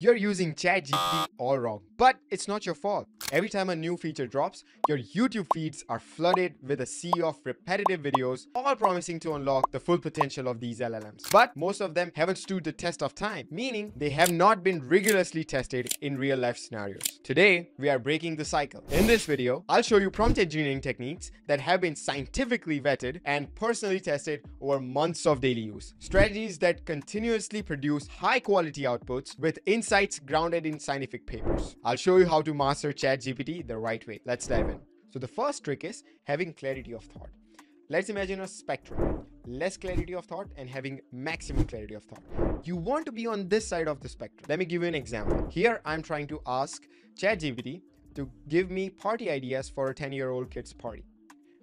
You're using ChatGPT all wrong, but it's not your fault. Every time a new feature drops, your YouTube feeds are flooded with a sea of repetitive videos, all promising to unlock the full potential of these LLMs. But most of them haven't stood the test of time, meaning they have not been rigorously tested in real life scenarios. Today, we are breaking the cycle. In this video, I'll show you prompt engineering techniques that have been scientifically vetted and personally tested over months of daily use. Strategies that continuously produce high quality outputs with insights insights grounded in scientific papers. I'll show you how to master ChatGPT the right way. Let's dive in. So the first trick is having clarity of thought. Let's imagine a spectrum. Less clarity of thought and having maximum clarity of thought. You want to be on this side of the spectrum. Let me give you an example. Here, I'm trying to ask ChatGPT to give me party ideas for a 10-year-old kid's party.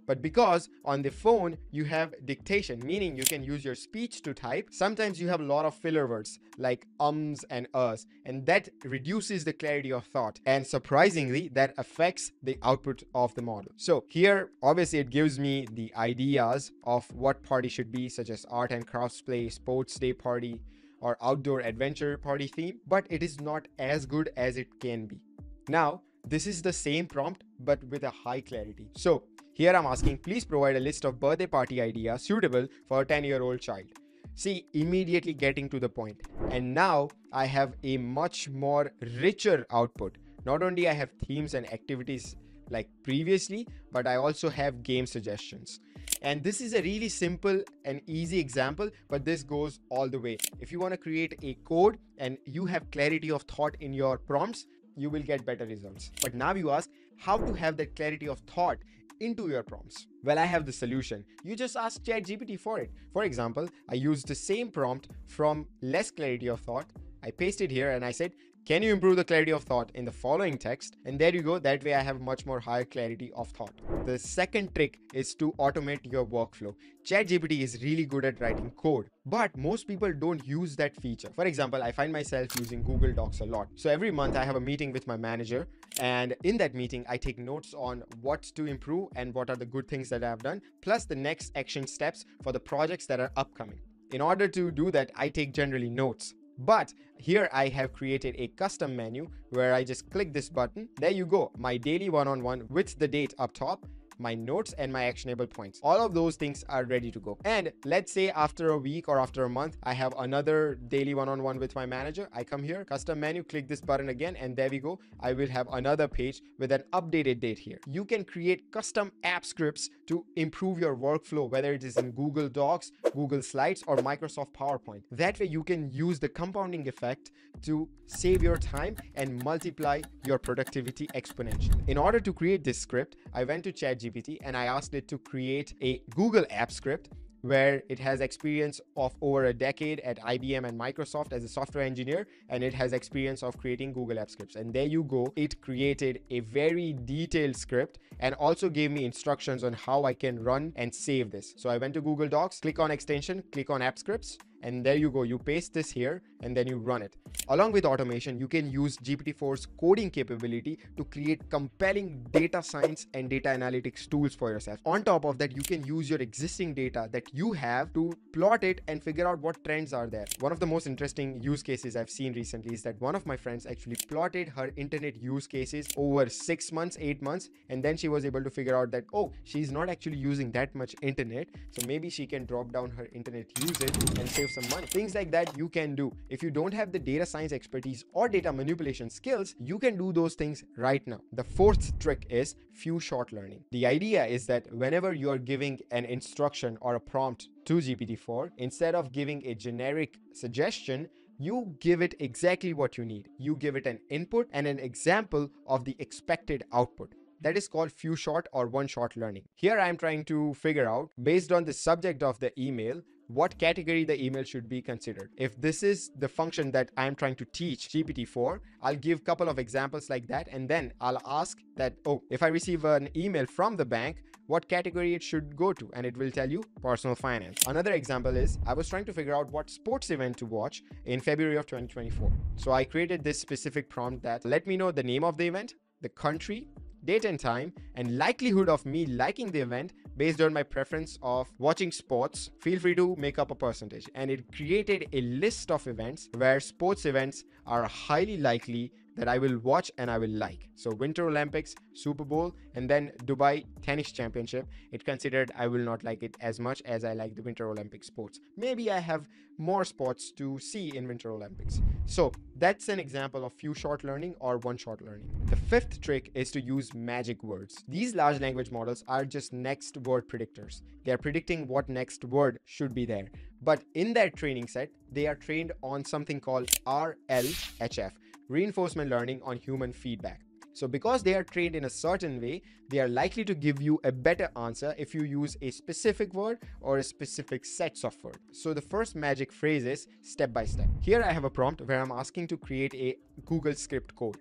But because on the phone you have dictation, meaning you can use your speech to type, sometimes you have a lot of filler words like ums and us, and that reduces the clarity of thought. And surprisingly, that affects the output of the model. So here, obviously, it gives me the ideas of what party should be, such as art and crafts play, sports day party, or outdoor adventure party theme, but it is not as good as it can be. Now, this is the same prompt, but with a high clarity. So here I'm asking, please provide a list of birthday party ideas suitable for a 10 year old child. See, immediately getting to the point. And now I have a much more richer output. Not only I have themes and activities like previously, but I also have game suggestions. And this is a really simple and easy example, but this goes all the way. If you want to create a code and you have clarity of thought in your prompts, you will get better results. But now you ask how to have that clarity of thought into your prompts? Well, I have the solution. You just ask ChatGPT for it. For example, I used the same prompt from less clarity of thought. I pasted here and I said, can you improve the clarity of thought in the following text? And there you go. That way I have much more higher clarity of thought. The second trick is to automate your workflow. ChatGPT is really good at writing code, but most people don't use that feature. For example, I find myself using Google Docs a lot. So every month I have a meeting with my manager and in that meeting, I take notes on what to improve and what are the good things that I've done, plus the next action steps for the projects that are upcoming. In order to do that, I take generally notes. But here I have created a custom menu where I just click this button. There you go, my daily one-on-one -on -one with the date up top my notes and my actionable points. All of those things are ready to go. And let's say after a week or after a month, I have another daily one-on-one -on -one with my manager. I come here, custom menu, click this button again, and there we go. I will have another page with an updated date here. You can create custom app scripts to improve your workflow, whether it is in Google Docs, Google Slides, or Microsoft PowerPoint. That way you can use the compounding effect to save your time and multiply your productivity exponentially. In order to create this script, I went to ChatGPT And I asked it to create a Google app script where it has experience of over a decade at IBM and Microsoft as a software engineer, and it has experience of creating Google App scripts. And there you go. It created a very detailed script and also gave me instructions on how I can run and save this. So I went to Google Docs, click on extension, click on app scripts, and there you go you paste this here and then you run it. Along with automation you can use gpt-4's coding capability to create compelling data science and data analytics tools for yourself. On top of that you can use your existing data that you have to plot it and figure out what trends are there. One of the most interesting use cases i've seen recently is that one of my friends actually plotted her internet use cases over six months eight months and then she was able to figure out that oh she's not actually using that much internet. So maybe she can drop down her internet usage and save some money. Things like that you can do. If you don't have the data science expertise or data manipulation skills, you can do those things right now. The fourth trick is few shot learning. The idea is that whenever you are giving an instruction or a prompt to GPT-4, instead of giving a generic suggestion, you give it exactly what you need. You give it an input and an example of the expected output. That is called few shot or one shot learning. Here I am trying to figure out based on the subject of the email, what category the email should be considered. If this is the function that I'm trying to teach GPT-4, I'll give a couple of examples like that. And then I'll ask that, oh, if I receive an email from the bank, what category it should go to. And it will tell you personal finance. Another example is I was trying to figure out what sports event to watch in February of 2024. So I created this specific prompt that let me know the name of the event, the country, date and time, and likelihood of me liking the event based on my preference of watching sports, feel free to make up a percentage. And it created a list of events where sports events are highly likely that I will watch and I will like. So Winter Olympics, Super Bowl, and then Dubai Tennis Championship. It considered I will not like it as much as I like the Winter Olympic sports. Maybe I have more sports to see in Winter Olympics. So that's an example of few shot learning or one shot learning. The fifth trick is to use magic words. These large language models are just next word predictors. They are predicting what next word should be there. But in their training set, they are trained on something called RLHF, reinforcement learning on human feedback. So because they are trained in a certain way, they are likely to give you a better answer if you use a specific word or a specific sets of words. So the first magic phrase is step by step. Here I have a prompt where I'm asking to create a Google script code.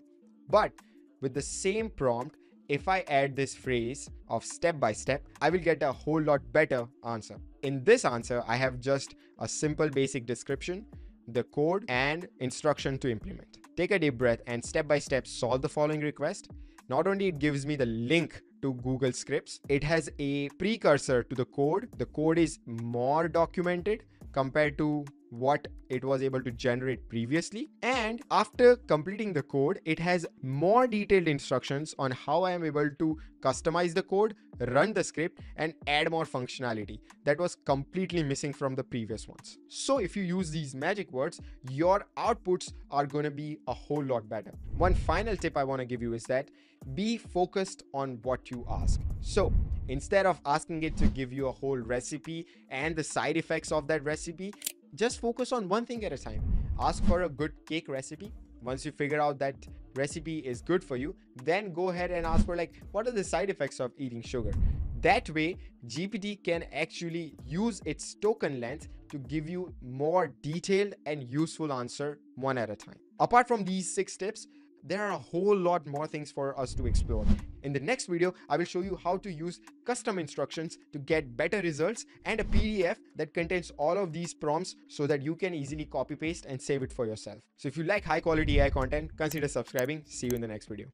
But with the same prompt, if I add this phrase of step by step, I will get a whole lot better answer. In this answer, I have just a simple basic description, the code and instruction to implement. Take a deep breath and step by step solve the following request. Not only it gives me the link to Google Scripts, it has a precursor to the code. The code is more documented compared to what it was able to generate previously. And after completing the code, it has more detailed instructions on how I am able to customize the code, run the script, and add more functionality that was completely missing from the previous ones. So if you use these magic words, your outputs are going to be a whole lot better. One final tip I want to give you is that be focused on what you ask. So instead of asking it to give you a whole recipe and the side effects of that recipe, just focus on one thing at a time. Ask for a good cake recipe. Once you figure out that recipe is good for you, then go ahead and ask for like, what are the side effects of eating sugar? That way, GPT can actually use its token length to give you more detailed and useful answer one at a time. Apart from these six tips, there are a whole lot more things for us to explore. In the next video, I will show you how to use custom instructions to get better results and a PDF that contains all of these prompts so that you can easily copy paste and save it for yourself. So if you like high quality AI content, consider subscribing. See you in the next video.